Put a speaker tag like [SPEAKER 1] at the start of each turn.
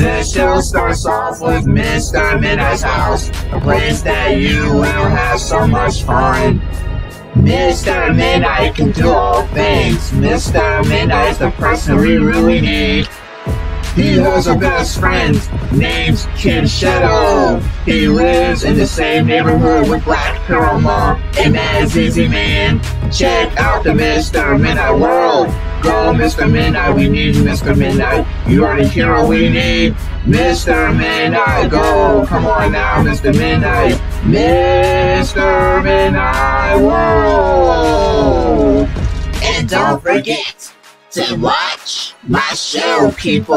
[SPEAKER 1] This show starts off with Mr. Midnight's house, a place that you will have so much fun. Mr. Midnight can do all things. Mr. Midnight's the person we really need. He has a best friend named Kid Shadow. He lives in the same neighborhood with Black Pearl Mom and Mad Easy Man. Check out the Mr. Midnight world. Go, Mr. Midnight, we need Mr. Midnight. You are the hero we need. Mr. Midnight, go. Come on now, Mr. Midnight. Mr. Midnight World.
[SPEAKER 2] And don't forget to watch my show, people.